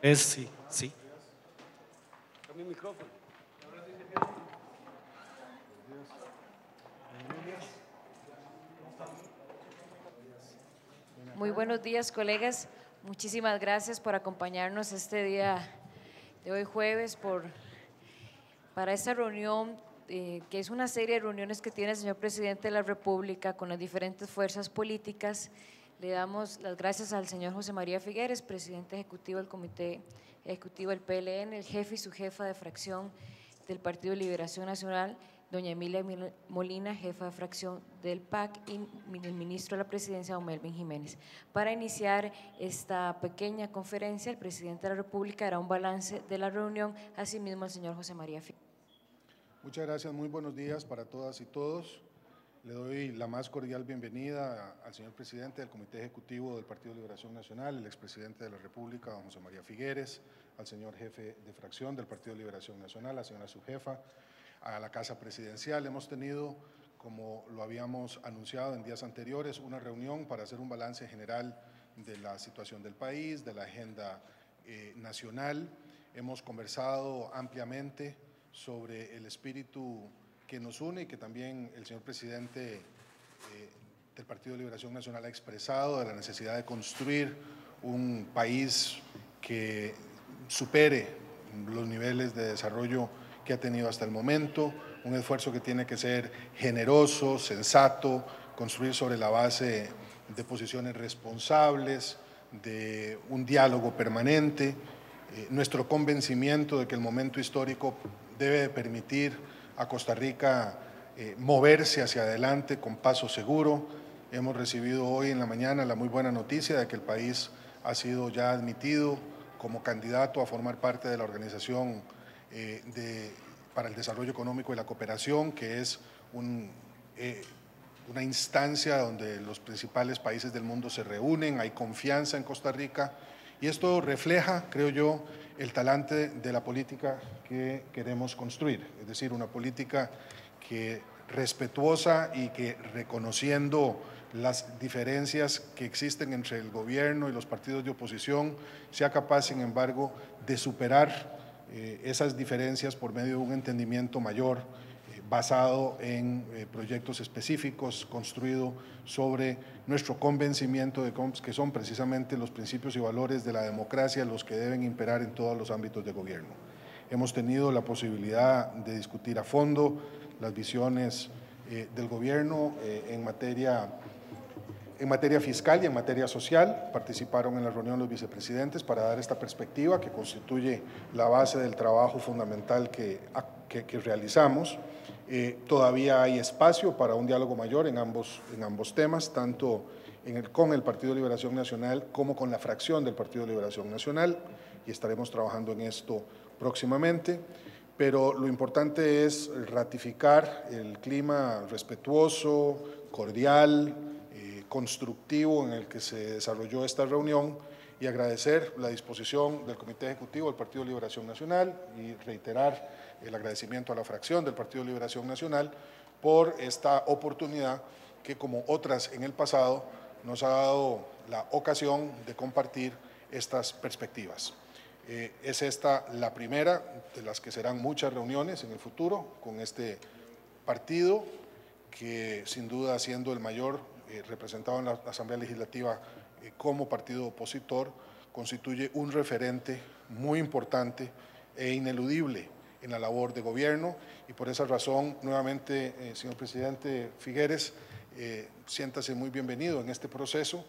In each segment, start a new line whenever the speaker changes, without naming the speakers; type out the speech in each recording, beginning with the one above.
Es sí, sí.
Muy buenos días, colegas. Muchísimas gracias por acompañarnos este día de hoy jueves por, para esta reunión, eh, que es una serie de reuniones que tiene el señor presidente de la República con las diferentes fuerzas políticas. Le damos las gracias al señor José María Figueres, presidente ejecutivo del Comité Ejecutivo del PLN, el jefe y su jefa de fracción del Partido Liberación Nacional, doña Emilia Molina, jefa de fracción del PAC, y el ministro de la Presidencia, don Melvin Jiménez. Para iniciar esta pequeña conferencia, el presidente de la República hará un balance de la reunión, asimismo el señor José María Figueres.
Muchas gracias, muy buenos días para todas y todos. Le doy la más cordial bienvenida al señor presidente del Comité Ejecutivo del Partido de Liberación Nacional, el expresidente de la República, José María Figueres, al señor jefe de fracción del Partido de Liberación Nacional, la señora subjefa, a la Casa Presidencial. Hemos tenido, como lo habíamos anunciado en días anteriores, una reunión para hacer un balance general de la situación del país, de la agenda eh, nacional. Hemos conversado ampliamente sobre el espíritu que nos une y que también el señor presidente eh, del Partido de Liberación Nacional ha expresado de la necesidad de construir un país que supere los niveles de desarrollo que ha tenido hasta el momento, un esfuerzo que tiene que ser generoso, sensato, construir sobre la base de posiciones responsables, de un diálogo permanente, eh, nuestro convencimiento de que el momento histórico debe permitir a Costa Rica eh, moverse hacia adelante con paso seguro. Hemos recibido hoy en la mañana la muy buena noticia de que el país ha sido ya admitido como candidato a formar parte de la organización eh, de, para el Desarrollo Económico y la Cooperación, que es eh, una instancia donde los principales países del mundo se reúnen, hay confianza en Costa Rica y esto refleja, creo yo, el talante de la política que queremos construir, es decir, una política que respetuosa y que reconociendo las diferencias que existen entre el gobierno y los partidos de oposición, sea capaz, sin embargo, de superar eh, esas diferencias por medio de un entendimiento mayor basado en eh, proyectos específicos, construido sobre nuestro convencimiento de que son precisamente los principios y valores de la democracia los que deben imperar en todos los ámbitos de gobierno. Hemos tenido la posibilidad de discutir a fondo las visiones del gobierno en materia en materia fiscal y en materia social participaron en la reunión los vicepresidentes para dar esta perspectiva que constituye la base del trabajo fundamental que, que, realizamos. Eh, todavía hay espacio para un diálogo mayor en ambos, en ambos temas, tanto con el Partido de Liberación Nacional como con la fracción del Partido de Liberación Nacional y estaremos trabajando en esto próximamente. Pero lo importante es ratificar el clima respetuoso, cordial, constructivo en el que se desarrolló esta reunión y agradecer la disposición del Comité Ejecutivo del Partido de Liberación Nacional y reiterar el agradecimiento a la fracción del Partido Liberación Nacional por esta oportunidad que como otras en el pasado nos ha dado la ocasión de compartir estas perspectivas. Eh, es esta la primera de las que serán muchas reuniones en el futuro con este partido que sin duda siendo el mayor eh, representado en la Asamblea Legislativa eh, como partido opositor, constituye un referente muy importante e ineludible en la labor de gobierno y por esa razón, nuevamente, eh, señor presidente Figueres, siéntase muy bienvenido en este proceso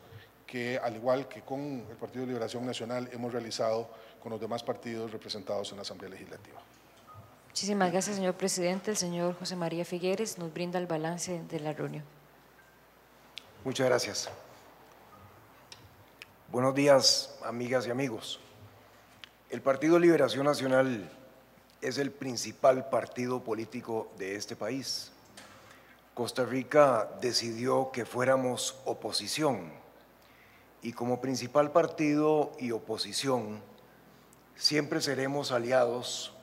que, al igual que con el Partido de Liberación Nacional, hemos realizado con los demás partidos representados en la Asamblea Legislativa.
Muchísimas gracias, señor presidente. El señor José María Figueres nos brinda el balance de la reunión.
Muchas gracias. Buenos días, amigas y amigos. El Partido Liberación Nacional es el principal partido político de este país. Costa Rica decidió que fuéramos oposición y como principal partido y oposición siempre seremos aliados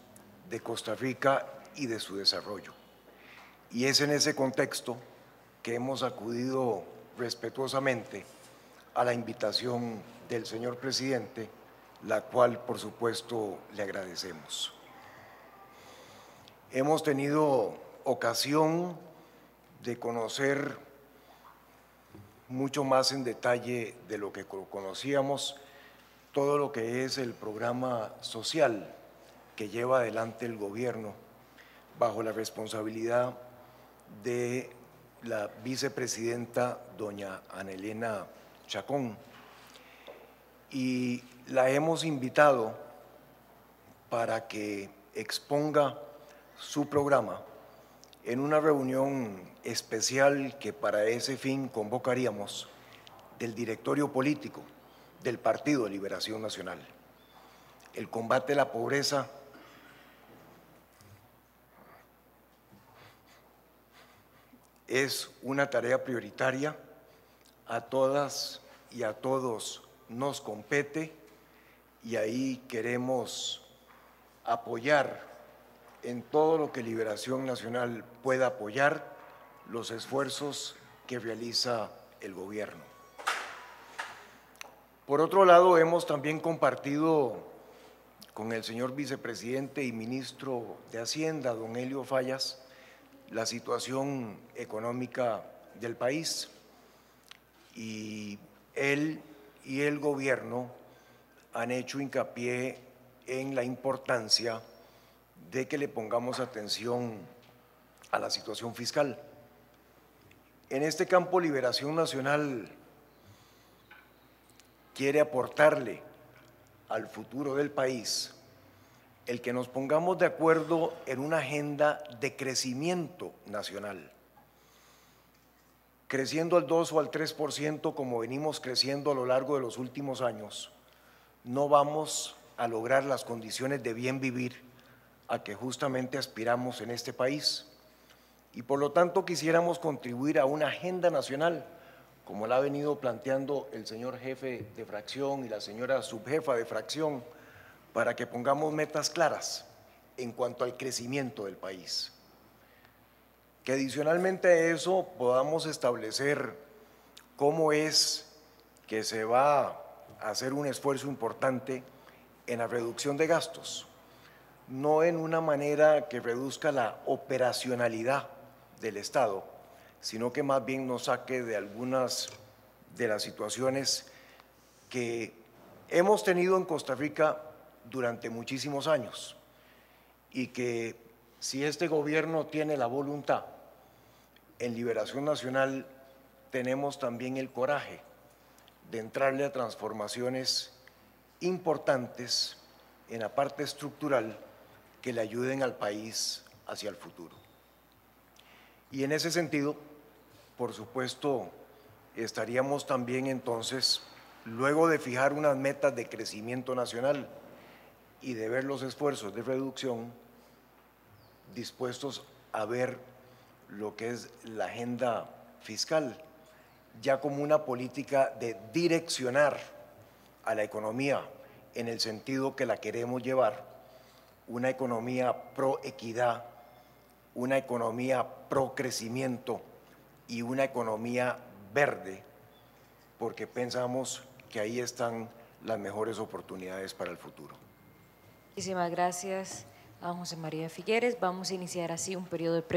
de Costa Rica y de su desarrollo. Y es en ese contexto que hemos acudido respetuosamente a la invitación del señor presidente, la cual por supuesto le agradecemos. Hemos tenido ocasión de conocer mucho más en detalle de lo que conocíamos todo lo que es el programa social que lleva adelante el gobierno bajo la responsabilidad de la vicepresidenta doña Anelena Chacón. Y la hemos invitado para que exponga su programa en una reunión especial que para ese fin convocaríamos del directorio político del Partido de Liberación Nacional. El combate a la pobreza es una tarea prioritaria, a todas y a todos nos compete y ahí queremos apoyar en todo lo que Liberación Nacional pueda apoyar los esfuerzos que realiza el gobierno. Por otro lado, hemos también compartido con el señor vicepresidente y ministro de Hacienda, don Helio Fallas, la situación económica del país y él y el gobierno han hecho hincapié en la importancia de que le pongamos atención a la situación fiscal. En este campo, Liberación Nacional quiere aportarle al futuro del país el que nos pongamos de acuerdo en una agenda de crecimiento nacional. Creciendo al 2 o al 3% como venimos creciendo a lo largo de los últimos años, no vamos a lograr las condiciones de bien vivir a que justamente aspiramos en este país. Y por lo tanto quisiéramos contribuir a una agenda nacional, como la ha venido planteando el señor jefe de fracción y la señora subjefa de fracción, para que pongamos metas claras en cuanto al crecimiento del país. Que adicionalmente a eso podamos establecer cómo es que se va a hacer un esfuerzo importante en la reducción de gastos, no en una manera que reduzca la operacionalidad del Estado, sino que más bien nos saque de algunas de las situaciones que hemos tenido en Costa Rica durante muchísimos años y que si este gobierno tiene la voluntad, en Liberación Nacional tenemos también el coraje de entrarle a transformaciones importantes en la parte estructural que le ayuden al país hacia el futuro. Y en ese sentido, por supuesto, estaríamos también entonces, luego de fijar unas metas de crecimiento nacional, y de ver los esfuerzos de reducción dispuestos a ver lo que es la agenda fiscal, ya como una política de direccionar a la economía en el sentido que la queremos llevar, una economía pro equidad, una economía pro crecimiento y una economía verde, porque pensamos que ahí están las mejores oportunidades para el futuro.
Muchísimas gracias a José María Figueres. Vamos a iniciar así un periodo de preguntas.